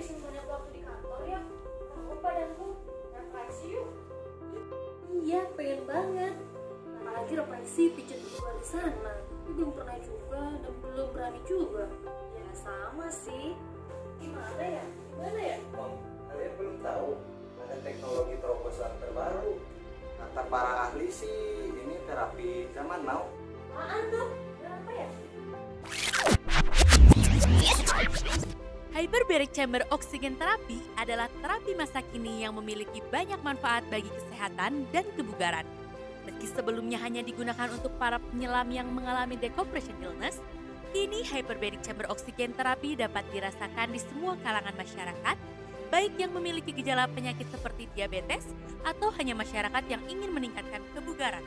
habisin banyak waktu di kantor ya. Aku badanku refleksi yuk. Iya pengen banget. Apalagi refleksi pijat juga di sana. Belum pernah juga dan belum berani juga. Ya sama sih. Gimana ya? Gimana ya? Kalian belum tahu ada teknologi terobosan terbaru. Kata para ahli sih ini terapi zaman now. Apaan tuh? Hyperbaric chamber oxygen therapy adalah terapi masa kini yang memiliki banyak manfaat bagi kesehatan dan kebugaran. Meski sebelumnya hanya digunakan untuk para penyelam yang mengalami decompression illness, kini hyperbaric chamber oxygen therapy dapat dirasakan di semua kalangan masyarakat, baik yang memiliki gejala penyakit seperti diabetes atau hanya masyarakat yang ingin meningkatkan kebugaran.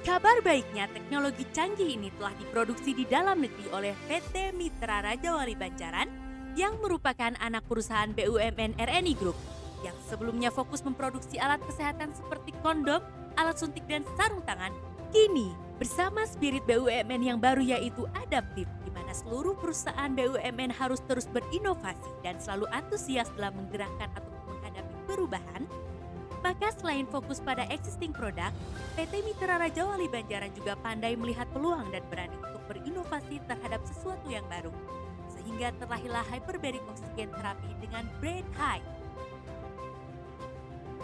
Kabar baiknya, teknologi canggih ini telah diproduksi di dalam negeri oleh PT Mitra Raja Wali Banjaran yang merupakan anak perusahaan BUMN RNI Group yang sebelumnya fokus memproduksi alat kesehatan seperti kondom, alat suntik dan sarung tangan. Kini, bersama spirit BUMN yang baru yaitu adaptif, di mana seluruh perusahaan BUMN harus terus berinovasi dan selalu antusias dalam menggerakkan atau menghadapi perubahan, maka selain fokus pada existing produk, PT Mitra Raja Wali Banjaran juga pandai melihat peluang dan berani untuk berinovasi terhadap sesuatu yang baru. Sehingga terlahirlah hyperbaric oxygen therapy dengan brand high.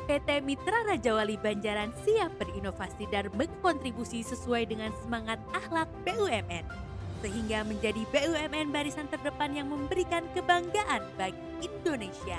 PT Mitra Raja Wali Banjaran siap berinovasi dan berkontribusi sesuai dengan semangat akhlak BUMN. Sehingga menjadi BUMN barisan terdepan yang memberikan kebanggaan bagi Indonesia.